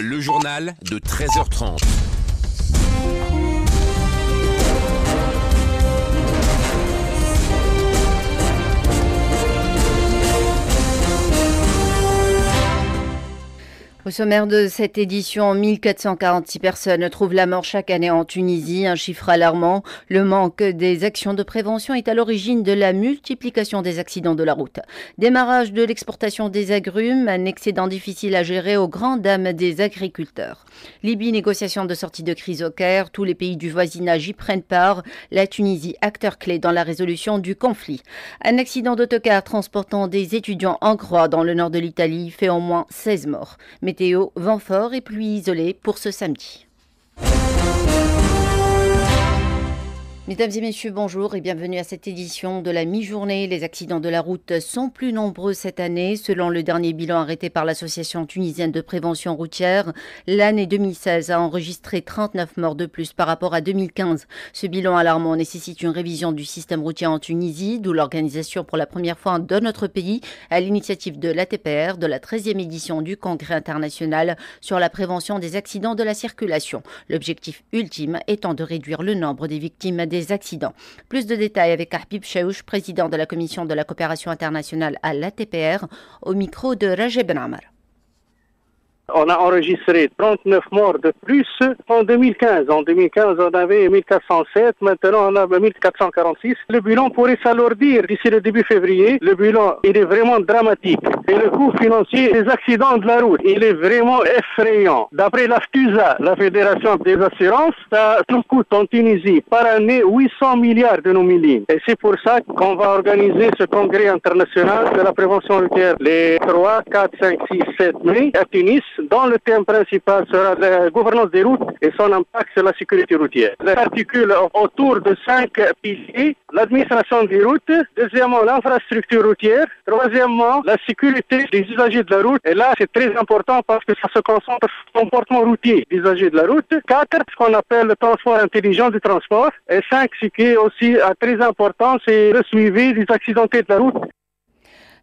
Le journal de 13h30. Au sommaire de cette édition, 1446 personnes trouvent la mort chaque année en Tunisie, un chiffre alarmant. Le manque des actions de prévention est à l'origine de la multiplication des accidents de la route. Démarrage de l'exportation des agrumes, un excédent difficile à gérer aux grandes dames des agriculteurs. Libye, négociation de sortie de crise au Caire, tous les pays du voisinage y prennent part. La Tunisie, acteur clé dans la résolution du conflit. Un accident d'autocar transportant des étudiants en croix dans le nord de l'Italie fait au moins 16 morts. Météo, vent fort et pluie isolée pour ce samedi. Mesdames et messieurs, bonjour et bienvenue à cette édition de la mi-journée. Les accidents de la route sont plus nombreux cette année. Selon le dernier bilan arrêté par l'Association tunisienne de prévention routière, l'année 2016 a enregistré 39 morts de plus par rapport à 2015. Ce bilan alarmant nécessite une révision du système routier en Tunisie, d'où l'organisation pour la première fois de notre pays, à l'initiative de l'ATPR, de la 13e édition du Congrès international sur la prévention des accidents de la circulation. L'objectif ultime étant de réduire le nombre des victimes des accidents. Plus de détails avec Arbib Chaouch, président de la commission de la coopération internationale à l'ATPR, au micro de Rajeb Namar. On a enregistré 39 morts de plus en 2015. En 2015, on avait 1407, maintenant on a 1446. Le bilan pourrait s'alourdir d'ici le début février. Le bilan, il est vraiment dramatique. Et le coût financier des accidents de la route, il est vraiment effrayant. D'après la FTUSA, la Fédération des assurances, ça coûte en Tunisie par année 800 milliards de nos. Et c'est pour ça qu'on va organiser ce congrès international de la prévention routière les 3, 4, 5, 6, 7 mai à Tunis dont le thème principal sera la gouvernance des routes et son impact sur la sécurité routière. Ça s'articule autour de cinq piliers. L'administration des routes, deuxièmement l'infrastructure routière, troisièmement la sécurité des usagers de la route. Et là, c'est très important parce que ça se concentre sur le comportement routier des usagers de la route. Quatre, ce qu'on appelle le transport intelligent du transport. Et cinq, ce qui est aussi très important, c'est le suivi des accidentés de la route.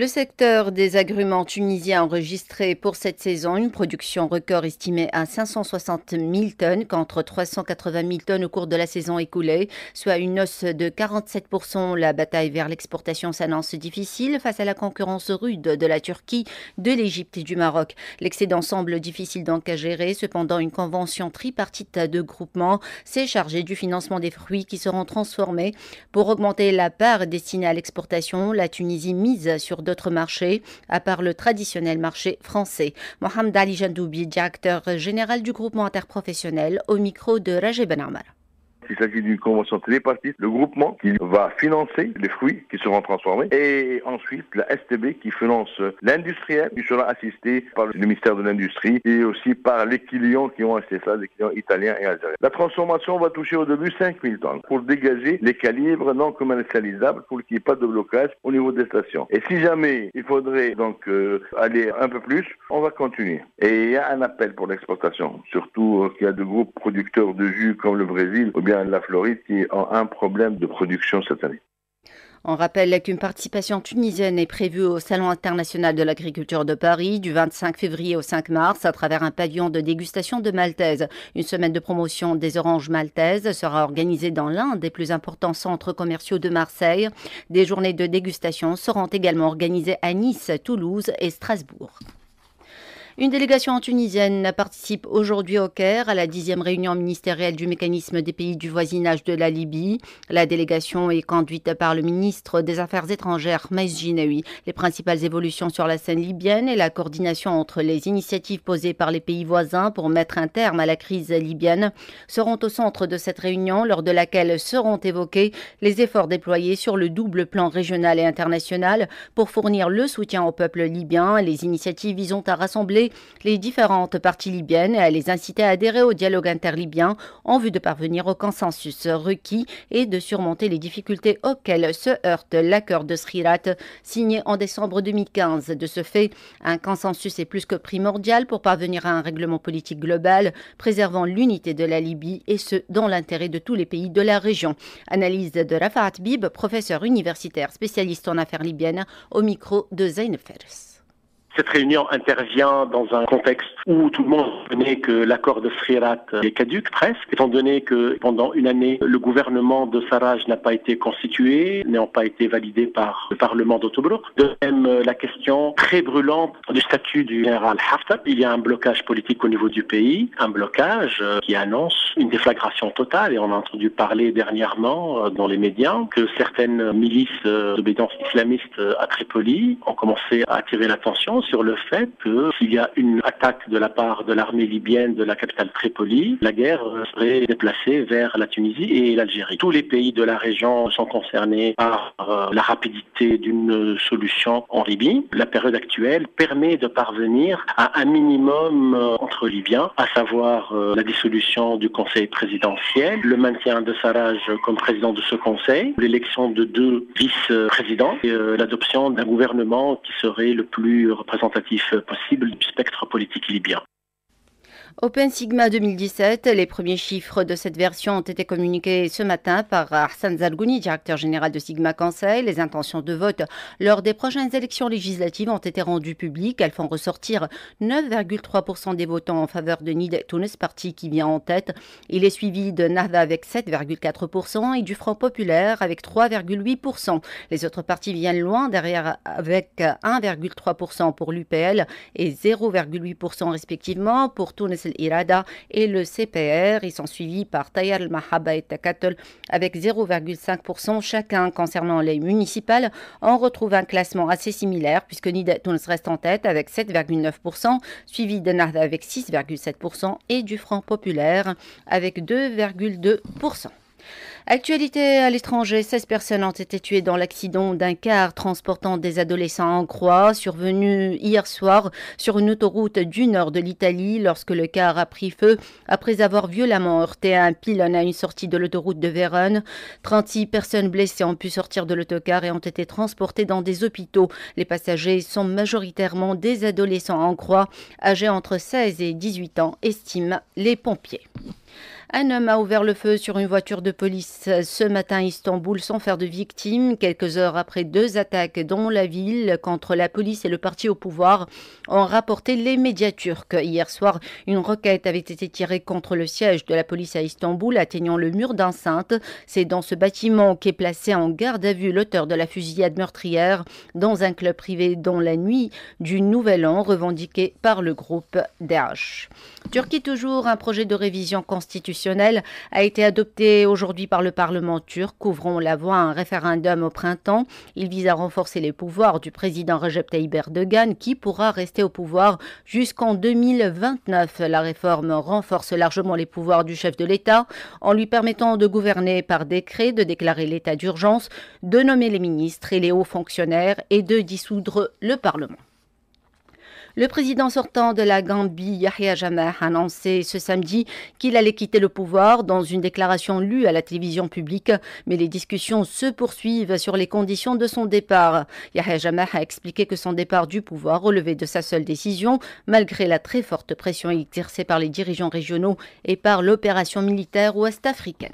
Le secteur des agrumes tunisiens a enregistré pour cette saison une production record estimée à 560 000 tonnes contre 380 000 tonnes au cours de la saison écoulée, soit une hausse de 47% La bataille vers l'exportation s'annonce difficile face à la concurrence rude de la Turquie, de l'Égypte et du Maroc. L'excédent semble difficile donc à gérer, cependant une convention tripartite de groupement s'est chargée du financement des fruits qui seront transformés. Pour augmenter la part destinée à l'exportation, la Tunisie mise sur d'autres marchés, à part le traditionnel marché français. Mohamed Ali Jandoubi, directeur général du groupement interprofessionnel, au micro de Rajeb Ben Amar. Il s'agit d'une convention télépartite, le groupement qui va financer les fruits qui seront transformés et ensuite la STB qui finance l'industriel qui sera assisté par le ministère de l'Industrie et aussi par les clients qui ont acheté ça, les clients italiens et algériens. La transformation va toucher au début 5000 tonnes pour dégager les calibres non commercialisables pour qu'il n'y ait pas de blocage au niveau des stations. Et si jamais il faudrait donc euh, aller un peu plus, on va continuer. Et il y a un appel pour l'exportation, surtout euh, qu'il y a de groupes producteurs de jus comme le Brésil ou bien la Floride qui ont un problème de production cette année. On rappelle qu'une participation tunisienne est prévue au Salon international de l'agriculture de Paris du 25 février au 5 mars à travers un pavillon de dégustation de maltaise. Une semaine de promotion des oranges maltaises sera organisée dans l'un des plus importants centres commerciaux de Marseille. Des journées de dégustation seront également organisées à Nice, Toulouse et Strasbourg. Une délégation tunisienne participe aujourd'hui au Caire à la dixième réunion ministérielle du mécanisme des pays du voisinage de la Libye. La délégation est conduite par le ministre des Affaires étrangères, Maïs Ginewi. Les principales évolutions sur la scène libyenne et la coordination entre les initiatives posées par les pays voisins pour mettre un terme à la crise libyenne seront au centre de cette réunion, lors de laquelle seront évoqués les efforts déployés sur le double plan régional et international pour fournir le soutien au peuple libyen. Les initiatives visant à rassembler les différentes parties libyennes et à les inciter à adhérer au dialogue interlibyen en vue de parvenir au consensus requis et de surmonter les difficultés auxquelles se heurte l'accord de Srirat signé en décembre 2015. De ce fait, un consensus est plus que primordial pour parvenir à un règlement politique global préservant l'unité de la Libye et ce, dans l'intérêt de tous les pays de la région. Analyse de Rafat Bib, professeur universitaire spécialiste en affaires libyennes, au micro de Zain Fers. Cette réunion intervient dans un contexte où tout le monde connaît que l'accord de Srirat est caduque presque, étant donné que pendant une année, le gouvernement de Sarraj n'a pas été constitué, n'ayant pas été validé par le Parlement d'Otobruk. De même, la question très brûlante du statut du général Haftar. Il y a un blocage politique au niveau du pays, un blocage qui annonce une déflagration totale, et on a entendu parler dernièrement euh, dans les médias que certaines milices euh, d'obédience islamiste à Tripoli ont commencé à attirer l'attention sur le fait que s'il y a une attaque de la part de l'armée libyenne de la capitale Tripoli, la guerre serait déplacée vers la Tunisie et l'Algérie. Tous les pays de la région sont concernés par euh, la rapidité d'une solution en Libye. La période actuelle permet de parvenir à un minimum euh, entre Libyens, à savoir euh, la dissolution du Conseil présidentiel, le maintien de Sarraj comme président de ce Conseil, l'élection de deux vice-présidents et l'adoption d'un gouvernement qui serait le plus représentatif possible du spectre politique libyen. Open Sigma 2017, les premiers chiffres de cette version ont été communiqués ce matin par Hassan Zalgouni, directeur général de Sigma Conseil. Les intentions de vote lors des prochaines élections législatives ont été rendues publiques. Elles font ressortir 9,3% des votants en faveur de Nid Tunis, parti qui vient en tête. Il est suivi de Nahda avec 7,4% et du Front Populaire avec 3,8%. Les autres partis viennent loin derrière avec 1,3% pour l'UPL et 0,8% respectivement pour Tunis l'Irada et le CPR. Ils sont suivis par Tayar al-Mahaba et Takatel avec 0,5% chacun. Concernant les municipales, on retrouve un classement assez similaire puisque Nida reste en tête avec 7,9%, suivi de Narda avec 6,7% et du Front Populaire avec 2,2%. Actualité à l'étranger, 16 personnes ont été tuées dans l'accident d'un car transportant des adolescents en croix survenu hier soir sur une autoroute du nord de l'Italie lorsque le car a pris feu après avoir violemment heurté un pylône à une sortie de l'autoroute de Vérone. 36 personnes blessées ont pu sortir de l'autocar et ont été transportées dans des hôpitaux. Les passagers sont majoritairement des adolescents en croix âgés entre 16 et 18 ans, estiment les pompiers. Un homme a ouvert le feu sur une voiture de police ce matin à Istanbul sans faire de victimes, quelques heures après deux attaques dont la ville contre la police et le parti au pouvoir ont rapporté les médias turcs. Hier soir, une requête avait été tirée contre le siège de la police à Istanbul, atteignant le mur d'enceinte. C'est dans ce bâtiment qu'est placé en garde à vue l'auteur de la fusillade meurtrière dans un club privé dont la nuit du Nouvel An revendiqué par le groupe Daesh. Turquie toujours, un projet de révision constitutionnelle a été adopté aujourd'hui par le Parlement turc, ouvrant la voie à un référendum au printemps. Il vise à renforcer les pouvoirs du président Recep Tayyip Erdogan qui pourra rester au pouvoir jusqu'en 2029. La réforme renforce largement les pouvoirs du chef de l'État en lui permettant de gouverner par décret, de déclarer l'état d'urgence, de nommer les ministres et les hauts fonctionnaires et de dissoudre le Parlement. Le président sortant de la Gambie, Yahya Jammeh, a annoncé ce samedi qu'il allait quitter le pouvoir dans une déclaration lue à la télévision publique, mais les discussions se poursuivent sur les conditions de son départ. Yahya Jammeh a expliqué que son départ du pouvoir relevait de sa seule décision, malgré la très forte pression exercée par les dirigeants régionaux et par l'opération militaire ouest-africaine.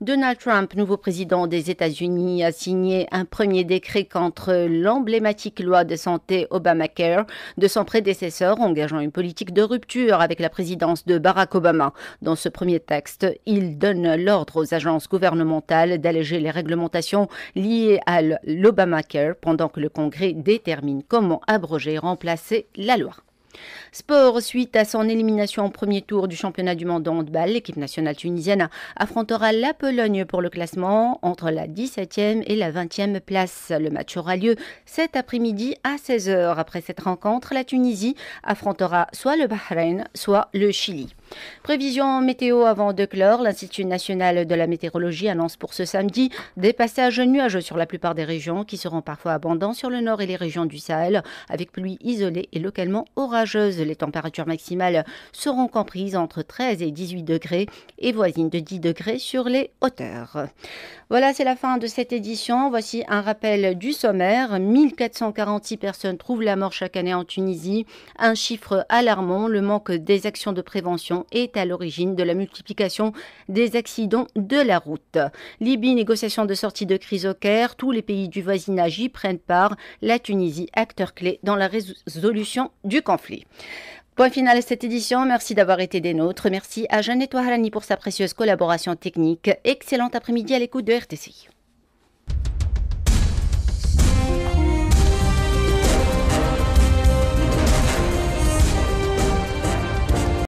Donald Trump, nouveau président des États-Unis, a signé un premier décret contre l'emblématique loi de santé Obamacare de son prédécesseur, engageant une politique de rupture avec la présidence de Barack Obama. Dans ce premier texte, il donne l'ordre aux agences gouvernementales d'alléger les réglementations liées à l'Obamacare pendant que le Congrès détermine comment abroger et remplacer la loi. Sport, suite à son élimination au premier tour du championnat du monde de handball, l'équipe nationale tunisienne affrontera la Pologne pour le classement entre la 17e et la 20e place. Le match aura lieu cet après-midi à 16h. Après cette rencontre, la Tunisie affrontera soit le Bahreïn, soit le Chili. Prévision météo avant de clore, l'Institut national de la météorologie annonce pour ce samedi des passages nuageux sur la plupart des régions qui seront parfois abondants sur le nord et les régions du Sahel, avec pluie isolée et localement orageuse. Les températures maximales seront comprises entre 13 et 18 degrés et voisines de 10 degrés sur les hauteurs. Voilà, c'est la fin de cette édition. Voici un rappel du sommaire. 1446 personnes trouvent la mort chaque année en Tunisie. Un chiffre alarmant, le manque des actions de prévention est à l'origine de la multiplication des accidents de la route. Libye, négociation de sortie de crise au Caire, tous les pays du voisinage y prennent part, la Tunisie, acteur clé dans la résolution du conflit. Point final à cette édition. Merci d'avoir été des nôtres. Merci à Jeannette Ouahalani pour sa précieuse collaboration technique. Excellent après-midi à l'écoute de RTC.